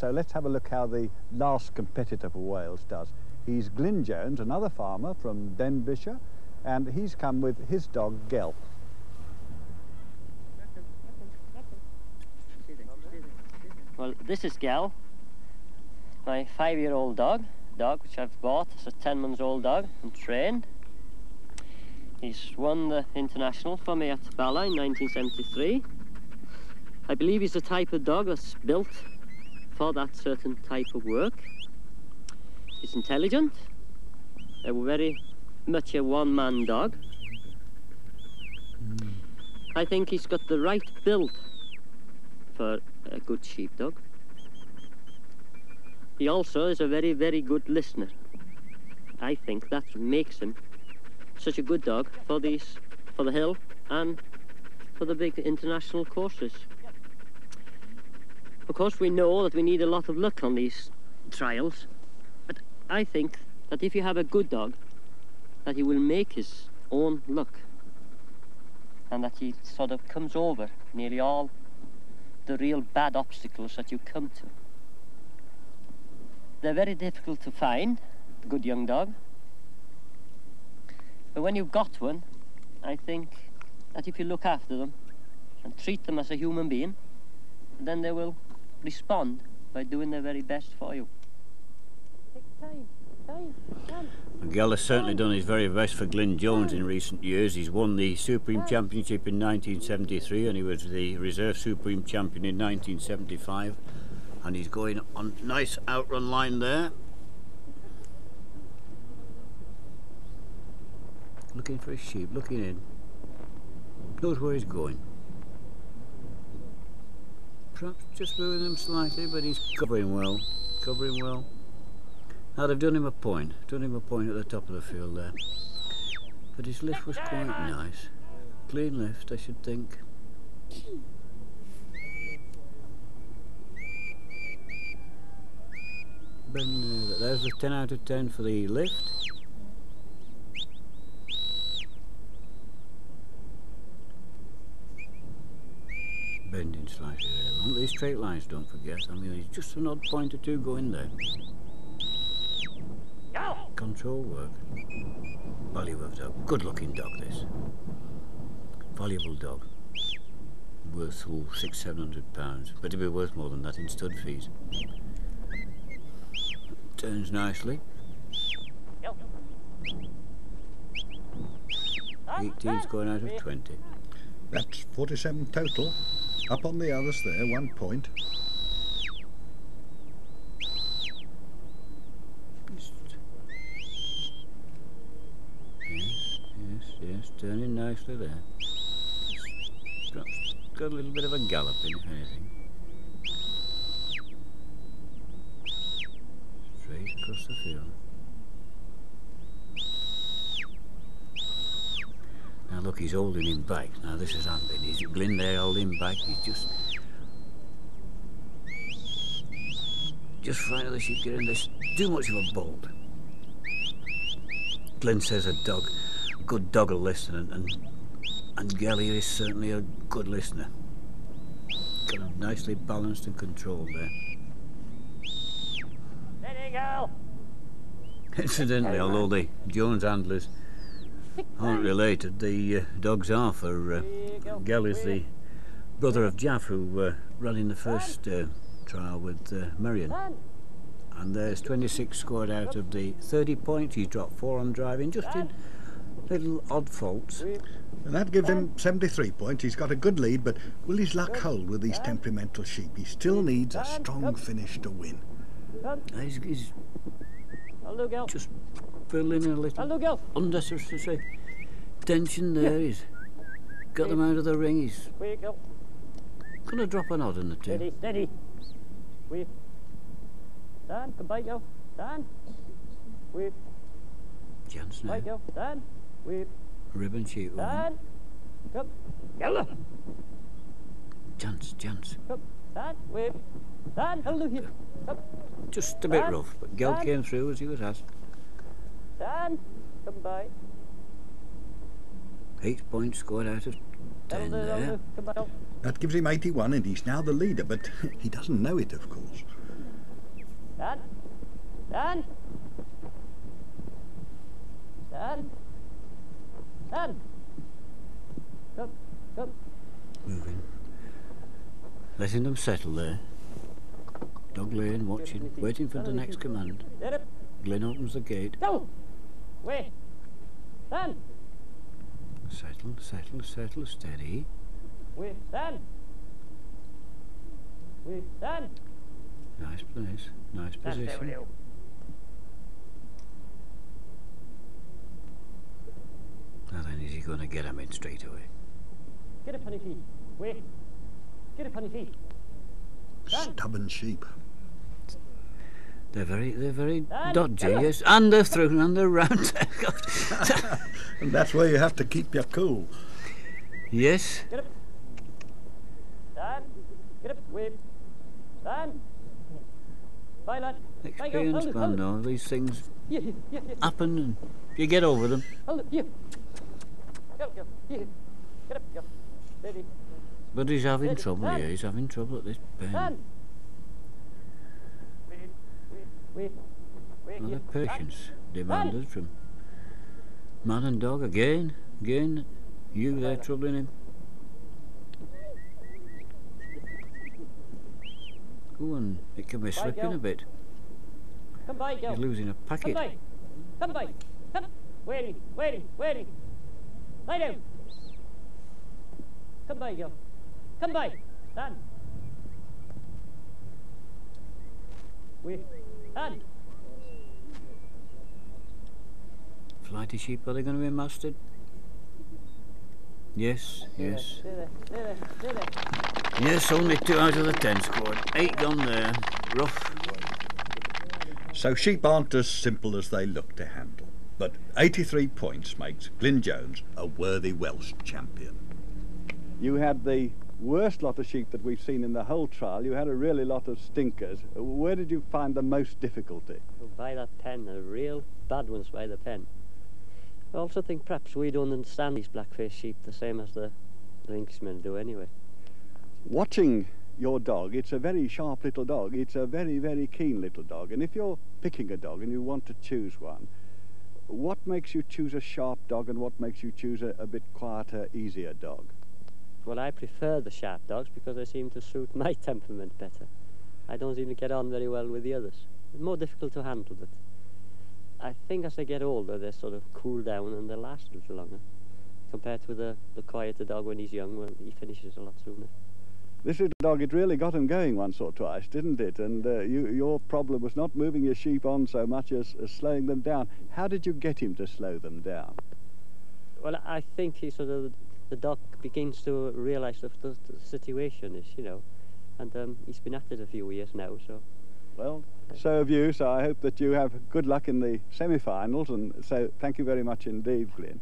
So let's have a look how the last competitor for Wales does. He's Glyn Jones, another farmer from Denbighshire, and he's come with his dog, Gel. Well, this is Gel, my five-year-old dog, dog which I've bought as a 10 months old dog and trained. He's won the international for me at Bala in 1973. I believe he's the type of dog that's built for that certain type of work. He's intelligent, a very much a one-man dog. Mm. I think he's got the right build for a good sheepdog. He also is a very, very good listener. I think that makes him such a good dog for these, for the hill and for the big international courses. Of course, we know that we need a lot of luck on these trials, but I think that if you have a good dog, that he will make his own luck and that he sort of comes over nearly all the real bad obstacles that you come to. They're very difficult to find, a good young dog. But when you've got one, I think that if you look after them and treat them as a human being, then they will respond by doing their very best for you. Miguel has certainly done his very best for Glyn Jones in recent years. He's won the Supreme Championship in 1973 and he was the Reserve Supreme Champion in 1975. And he's going on nice outrun line there. Looking for his sheep, looking in. Knows where he's going. Perhaps just moving him slightly, but he's covering well. Covering well. Now they've done him a point, done him a point at the top of the field there. But his lift was quite nice. Clean lift, I should think. Ben, uh, there's a 10 out of 10 for the lift. Bending slightly Along these straight lines, don't forget. I mean, it's just an odd point or two going there control work. Value of dog. Good looking dog this. Valuable dog. Worth all six, seven hundred pounds. But it'll be worth more than that in stud fees. Turns nicely. 18's going out of 20. That's 47 total. Up on the others there, one point. Yes, yes, yes, turning nicely there. got a little bit of a gallop in, if anything. Straight across the field. Now look, he's holding him back. Now this is happening. He's Glyn there holding him back. He's just... Just the sheep getting this too much of a bolt. Glyn says a dog a good dog will listen, and, and, and Gelly is certainly a good listener. Got him nicely balanced and controlled there. Incidentally, although the Jones handlers aren't related, the uh, dogs are for uh, is the brother of Jaff who uh, ran in the first uh, trial with uh, Meirion. And there's 26 scored out of the 30 points. He's dropped four on driving, just in little odd faults. And that gives him 73 points. He's got a good lead, but will his luck hold with these temperamental sheep? He still needs a strong finish to win. He's, he's just feeling a little unnecessary tension there. He's got them out of the ring. He's going to drop an odd in the two. Steady, steady. Wait. Stand, come back, go. Stand. Wait. Chance now. Back, go. Stand. Whip. Ribbon sheet. Stand. Come. Yellow. Chance, chance. Come. Stand. Whip. Stand. Hallelujah. Come. Just a bit rough, but Gel came through as he was asked. Stand. Come by. Eight points scored out of ten there. That gives him 81 and he's now the leader, but he doesn't know it, of course. Stand. Stand. Stand. Stand. Come, come. Moving. Letting them settle there. Dog laying, watching, waiting for the next command. Get up. Glyn opens the gate. Go. Wait. Stand. Settle, settle, settle, steady. We stand. We stand. Nice place, nice Stand position. Now then, is he going to get him in straight away? Get up on your feet. Wait. Get up on your feet. Stand. Stubborn sheep. They're very, they're very Dad, dodgy, come yes. And they're through and they're round. And that's where you have to keep your cool. yes. Get up. Stand. Get up. Wait. Stand. Fine, lad. Right, go. Hold Experienced it, man, hold it. These things Yeah, yeah, yeah, yeah. happen and you get over them. Hold it. Yeah. Go, go. Yeah. Get up. Go. Steady. But he's having Steady. trouble Stand. here. He's having trouble at this pen. Stand. Wait. Wait. Wait. Wait. Another here. patience demanded from man and dog again. Again, you there troubling him. Go on, it can be slipping a bit. Come by, go. He's losing a packet. Come by. Come by. Come. Waiting, waiting, waiting. Lie down. Come by, girl. Come by. Stand. Wait. Stand. Flighty sheep, are they going to be mastered? Yes, yes. Yes, only two out of the ten squad. Eight gone there. Rough. So sheep aren't as simple as they look to handle. But 83 points makes Glyn Jones a worthy Welsh champion. You had the worst lot of sheep that we've seen in the whole trial. You had a really lot of stinkers. Where did you find the most difficulty? By the pen, the real bad ones by the pen. I also think perhaps we don't understand these black-faced sheep the same as the, the Englishmen do anyway. Watching your dog, it's a very sharp little dog. It's a very, very keen little dog. And if you're picking a dog and you want to choose one, what makes you choose a sharp dog and what makes you choose a, a bit quieter, easier dog? Well, I prefer the sharp dogs because they seem to suit my temperament better. I don't seem to get on very well with the others. It's more difficult to handle, but I think as they get older, they sort of cool down and they last a little longer. Compared to the, the quieter dog when he's young, well, he finishes a lot sooner. This little dog, it really got him going once or twice, didn't it? And uh, you, your problem was not moving your sheep on so much as, as slowing them down. How did you get him to slow them down? Well, I think he sort of the dog begins to realise what the, the situation is, you know. And um, he's been at it a few years now, so... Well, so have you, so I hope that you have good luck in the semi-finals, and so thank you very much indeed, Glyn.